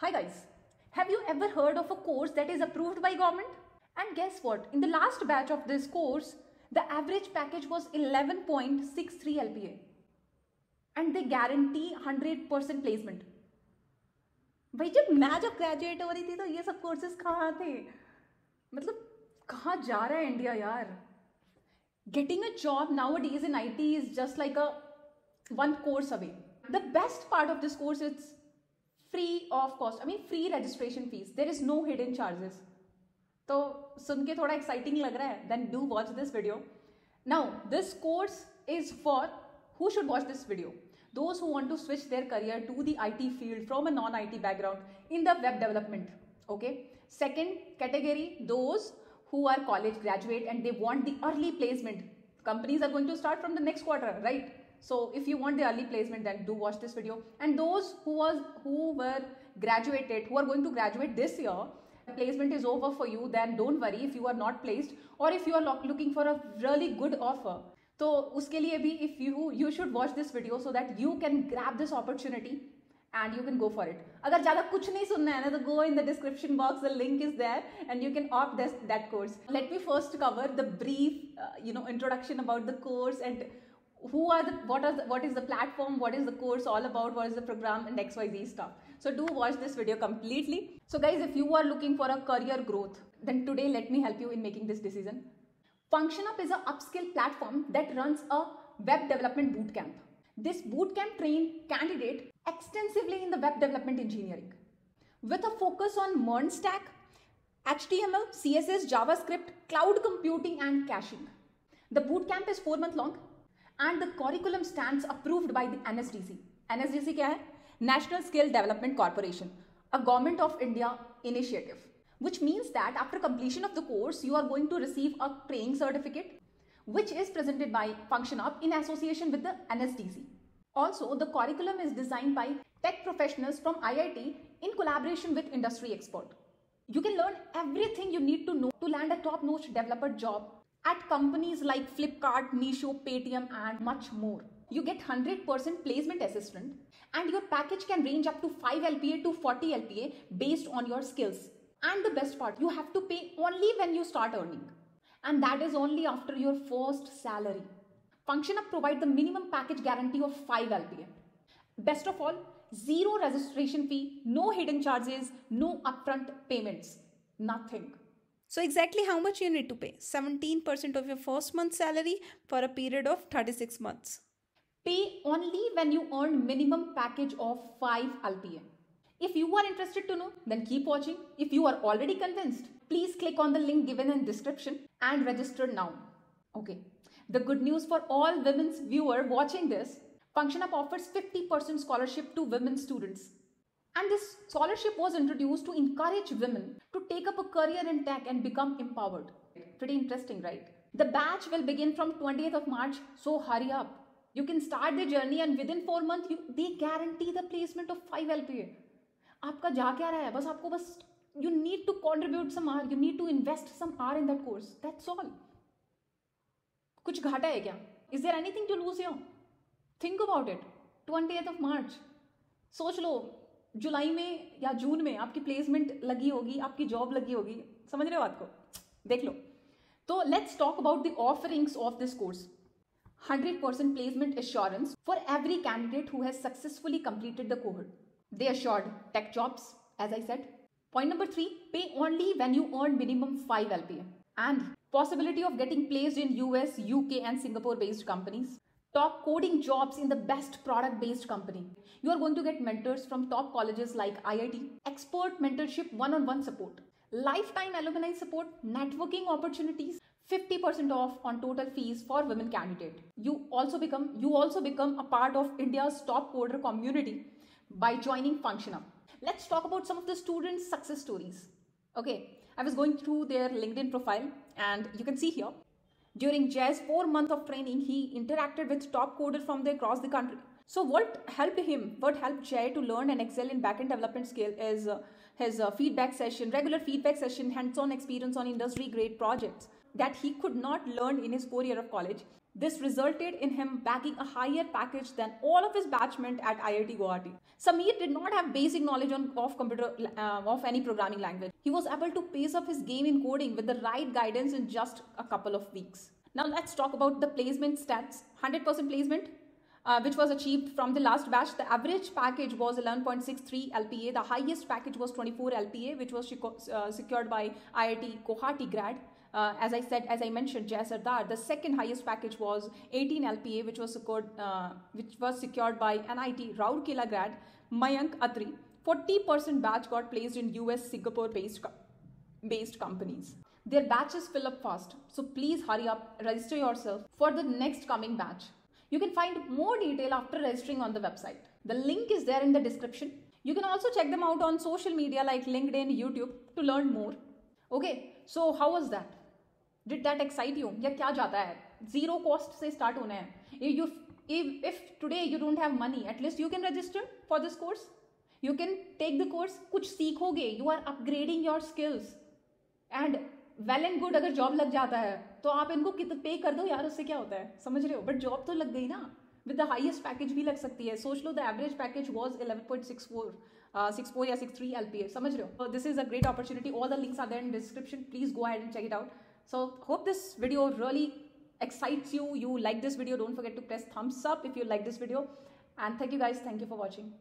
Hi guys, have you ever heard of a course that is approved by government? And guess what? In the last batch of this course, the average package was 11.63 LPA. And they guarantee 100% placement. भाई जब मैं जब graduate हो रही थी तो ये सब कोर्सेज कहाँ थे मतलब कहाँ जा रहा है इंडिया यार getting a job nowadays in IT is just like a one course away. The best part of this course is free of cost I mean free registration fees there is no hidden charges तो सुन के थोड़ा exciting लग रहा है. Then do watch this video now this course is for who should watch this video those who want to switch their career to the I T field from a non I T background in the web development okay second category those who are college graduate and they want the early placement companies are going to start from the next quarter right So if you want the early placement, then do watch this video. And those who was who were graduated, who are going to graduate this year, placement is over for you, then don't worry if you are not placed or if you are looking for a really good offer. तो उसके लिए भी if you you should watch this video so that you can grab this opportunity and you can go for it. अगर ज़्यादा कुछ नहीं सुनना है ना तो go in the description box, the link is there and you can opt this, that course. Let me first cover the brief, uh, you know, introduction about the course and who are the, what are the, what is the platform, what is the course all about, what is the program and XYZ stuff. So do watch this video completely. So guys, if you are looking for a career growth, then today let me help you in making this decision. FunctionUp is a upskill platform that runs a web development bootcamp. This bootcamp train candidate extensively in the web development engineering with a focus on MERN stack, HTML, CSS, JavaScript, cloud computing and caching. The bootcamp is 4 month long and the curriculum stands approved by the NSDC NSDC क्या है national skill development corporation a government of India initiative which means that after completion of the course, you are going to receive a training certificate, which is presented by Function Up in association with the NSDC. Also, the curriculum is designed by tech professionals from IIT in collaboration with industry expert. You can learn everything you need to know to land a top-notch developer job at companies like Flipkart, Meesho, Paytm and much more. You get 100% placement assistant and your package can range up to 5 LPA to 40 LPA based on your skills. And the best part, you have to pay only when you start earning. And that is only after your first salary. FunctionUp provide the minimum package guarantee of 5 LPA. Best of all, zero registration fee, no hidden charges, no upfront payments, nothing. So exactly how much you need to pay? 17% of your first month's salary for a period of 36 months. Pay only when you earn minimum package of 5 LPA. If you are interested to know, then keep watching. If you are already convinced, please click on the link given in description and register now. Okay. The good news for all women's viewer watching this, FunctionUp offers 50% scholarship to women students. And this scholarship was introduced to encourage women to take up a career in tech and become empowered. Pretty interesting, right? The batch will begin from 20th of March, so hurry up. You can start the journey and within 4 months, you, they guarantee the placement of 5 LPA. आपका जा क्या रहा है बस आपको बस you need to contribute some hour, you need to invest some hour in that course. That's all. कुछ घाटा है क्या is there anything to lose your think about it twenty of March सोच लो जुलाई में या जून में आपकी प्लेसमेंट लगी होगी, आपकी जॉब लगी होगी। समझ रहे हो बात को? देख लो। तो let's talk about the offerings of this course 100% percent placement assurance for every candidate who has successfully completed the cohort they assured tech jobs as I said point number three pay only when you earn minimum five L and possibility of getting place in US UK and Singapore based companies Top coding jobs in the best product based company. You are going to get mentors from top colleges like IIT, expert mentorship one-on-one support, lifetime alumni support, networking opportunities, 50% off on total fees for women candidate. You also become you also become a part of India's top coder community by joining FunctionUp. Let's talk about some of the students' success stories. Okay, I was going through their LinkedIn profile and you can see here. During Jay's four months of training, he interacted with top coders from across the country. So what helped him, what helped Jay to learn and excel in backend development skill is uh, his uh, feedback session, regular feedback session, hands-on experience on industry grade projects that he could not learn in his four year of college. This resulted in him bagging a higher package than all of his batchmen at IIT Guwahati. Sameer did not have basic knowledge on, of computer uh, of any programming language. He was able to pace up his game in coding with the right guidance in just a couple of weeks. Now let's talk about the placement stats. 100% placement, uh, which was achieved from the last batch. The average package was 11.63 LPA. The highest package was 24 LPA, which was uh, secured by IIT Guwahati grad. Uh, as I said, as I mentioned, Jay Sardar, the second highest package was 18 LPA, which was secured, uh, which was secured by NIT Rourkela grad Mayank Atri. 40% batch got placed in US, Singapore based, based companies. Their batches fill up fast, so please hurry up, register yourself for the next coming batch. You can find more detail after registering on the website. The link is there in the description. You can also check them out on social media like LinkedIn, YouTube to learn more. Okay, so how was that? Did that excite you या क्या जाता है? Zero cost से start होना है। You if today you don't have money at least you can register for this course you can take the course कुछ सीखोगे। You are upgrading your skills and well and good अगर job लग जाता है तो आप इनको कितने पे कर दो यार, उससे क्या होता है? समझ रहे हो? बट जॉब तो लग गई ना। विद द हाइएस्ट पैकेज भी लग सकती है। सोच लो the average package was eleven point six four six four या six three L P A समझ रहे हो? This is a great opportunity all the links are there in description please go ahead and check it out So hope this video really excites you. You like this video. Don't forget to press thumbs up if you like this video. And thank you guys. Thank you for watching.